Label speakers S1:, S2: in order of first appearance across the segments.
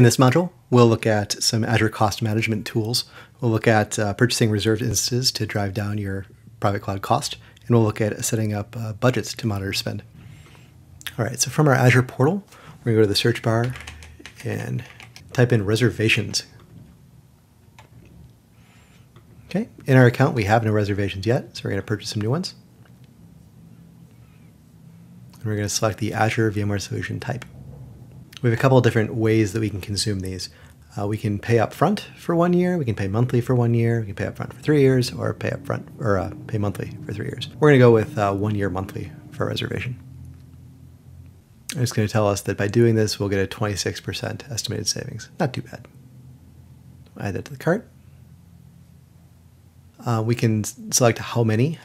S1: In this module, we'll look at some Azure cost management tools. We'll look at uh, purchasing reserved instances to drive down your private cloud cost, and we'll look at setting up uh, budgets to monitor spend. All right, so from our Azure portal, we're going to go to the search bar and type in reservations. Okay, in our account, we have no reservations yet, so we're going to purchase some new ones. And we're going to select the Azure VMware Solution type. We have a couple of different ways that we can consume these. Uh, we can pay up front for one year, we can pay monthly for one year, we can pay up front for three years, or pay up front or uh, pay monthly for three years. We're going to go with uh, one year monthly for reservation. It's going to tell us that by doing this, we'll get a 26% estimated savings. Not too bad. Add that to the cart. Uh, we can select how many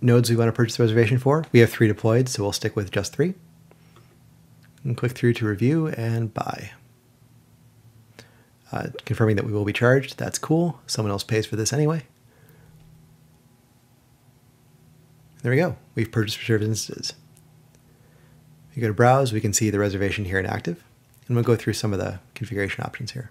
S1: nodes we want to purchase the reservation for. We have three deployed, so we'll stick with just three and click through to review and buy. Uh, confirming that we will be charged. That's cool. Someone else pays for this anyway. There we go. We've purchased reserved instances. If you go to browse, we can see the reservation here inactive. And we'll go through some of the configuration options here.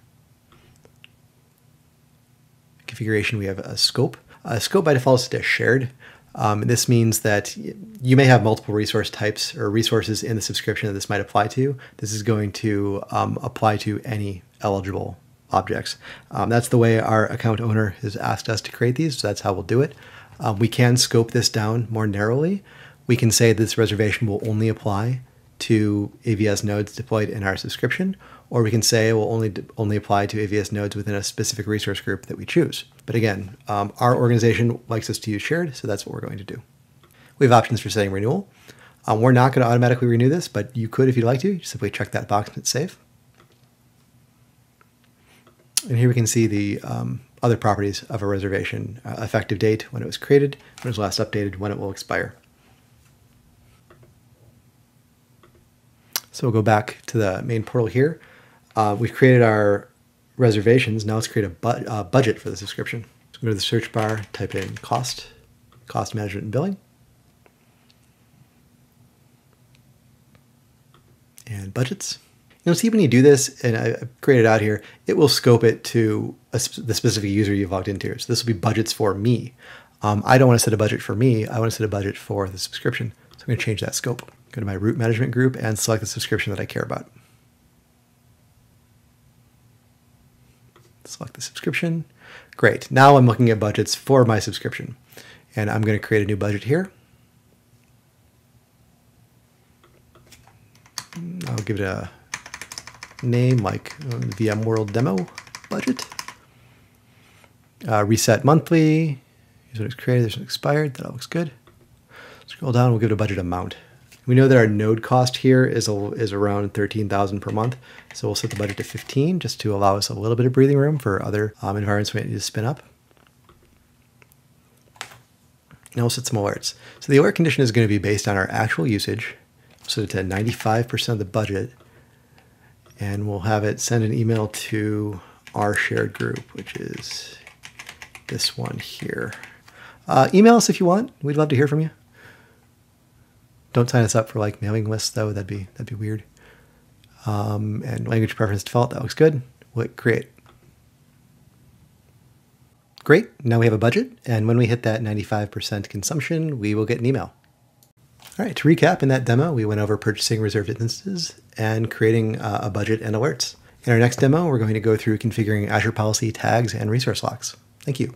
S1: Configuration, we have a scope. A scope by default is shared. Um, this means that you may have multiple resource types or resources in the subscription that this might apply to. This is going to um, apply to any eligible objects. Um, that's the way our account owner has asked us to create these, so that's how we'll do it. Um, we can scope this down more narrowly. We can say this reservation will only apply to AVS nodes deployed in our subscription, or we can say it will only only apply to AVS nodes within a specific resource group that we choose. But again, um, our organization likes us to use shared, so that's what we're going to do. We have options for setting renewal. Um, we're not going to automatically renew this, but you could if you'd like to. Simply check that box and hit save. And here we can see the um, other properties of a reservation. Uh, effective date, when it was created, when it was last updated, when it will expire. So we'll go back to the main portal here. Uh, we've created our reservations. Now let's create a bu uh, budget for the subscription. So go to the search bar, type in cost, cost management and billing. And budgets. You'll see when you do this, and I created out here, it will scope it to sp the specific user you've logged into. So this will be budgets for me. Um, I don't want to set a budget for me. I want to set a budget for the subscription. So I'm going to change that scope. Go to my root management group and select the subscription that I care about. select the subscription. Great. Now I'm looking at budgets for my subscription. And I'm going to create a new budget here. I'll give it a name like uh, VMworld Demo budget. Uh, reset monthly. Here's what it's created. There's an expired. That all looks good. Scroll down. We'll give it a budget amount. We know that our node cost here is, a, is around 13,000 per month. So we'll set the budget to 15 just to allow us a little bit of breathing room for other um, environments we need to spin up. Now we'll set some alerts. So the alert condition is going to be based on our actual usage. So to 95% of the budget. And we'll have it send an email to our shared group, which is this one here. Uh, email us if you want. We'd love to hear from you. Don't sign us up for like mailing lists though. That'd be that'd be weird. Um, and language preference default. That looks good. We'll create. Great. Now we have a budget, and when we hit that 95% consumption, we will get an email. All right. To recap, in that demo, we went over purchasing reserved instances and creating uh, a budget and alerts. In our next demo, we're going to go through configuring Azure policy tags and resource locks. Thank you.